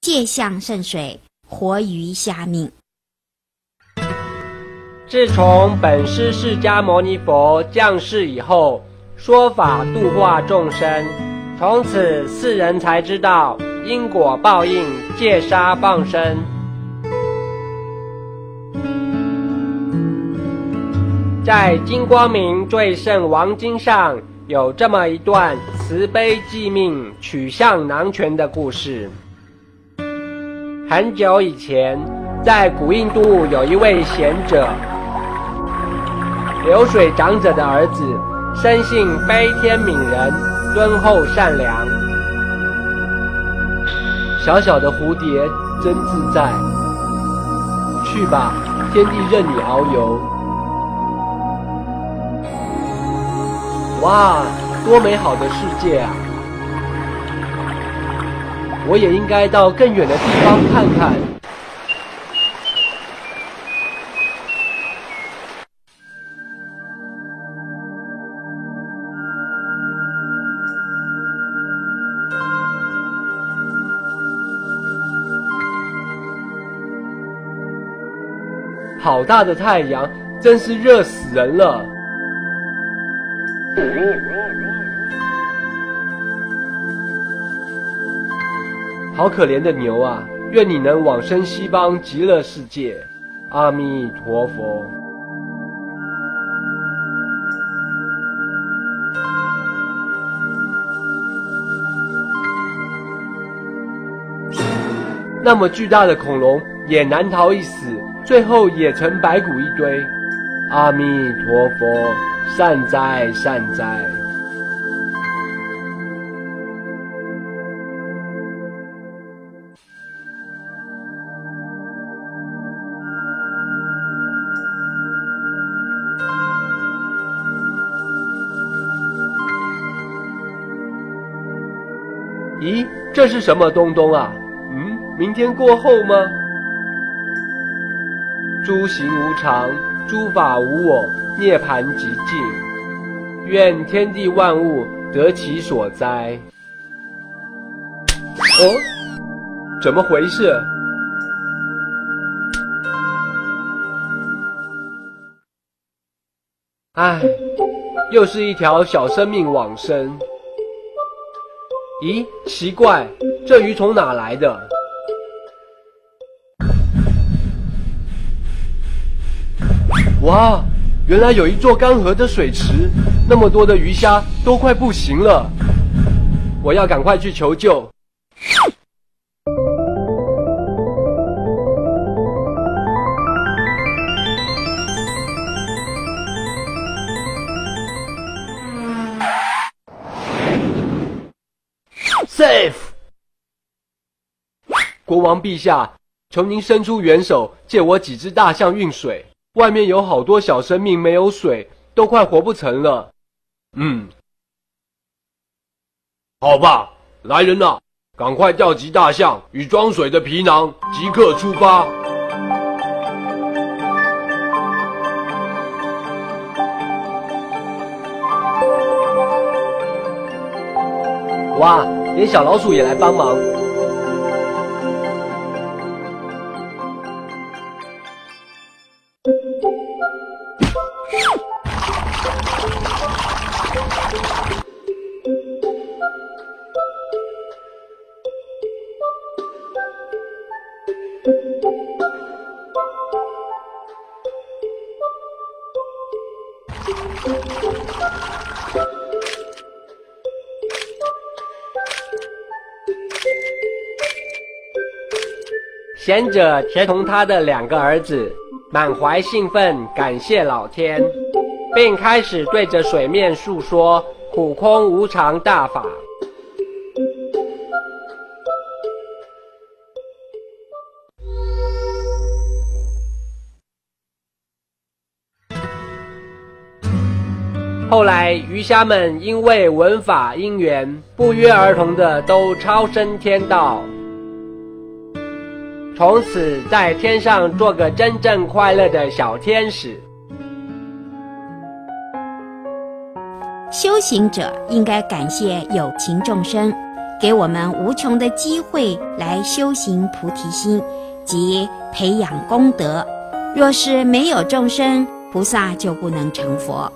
借相圣水，活鱼虾命。自从本师释迦牟尼佛降世以后，说法度化众生，从此世人才知道因果报应，戒杀放生。在《金光明最胜王经》上有这么一段慈悲济命、取向囊泉的故事。很久以前，在古印度有一位贤者。流水长者的儿子，生性悲天悯人、敦厚善良。小小的蝴蝶真自在，去吧，天地任你遨游。哇，多美好的世界啊！我也应该到更远的地方看看。好大的太阳，真是热死人了！好可怜的牛啊！愿你能往生西方极乐世界，阿弥陀佛。那么巨大的恐龙也难逃一死。最后也成白骨一堆，阿弥陀佛，善哉善哉。咦，这是什么东东啊？嗯，明天过后吗？诸行无常，诸法无我，涅盘极尽。愿天地万物得其所哉。哦，怎么回事？唉，又是一条小生命往生。咦，奇怪，这鱼从哪来的？哇，原来有一座干涸的水池，那么多的鱼虾都快不行了，我要赶快去求救。Safe，国王陛下，求您伸出援手，借我几只大象运水。外面有好多小生命没有水，都快活不成了。嗯，好吧，来人呐，赶快调集大象与装水的皮囊，即刻出发。哇，连小老鼠也来帮忙。贤者协同他的两个儿子，满怀兴奋，感谢老天，并开始对着水面诉说苦空无常大法。后来，鱼虾们因为闻法因缘，不约而同的都超升天道，从此在天上做个真正快乐的小天使。修行者应该感谢有情众生，给我们无穷的机会来修行菩提心及培养功德。若是没有众生，菩萨就不能成佛。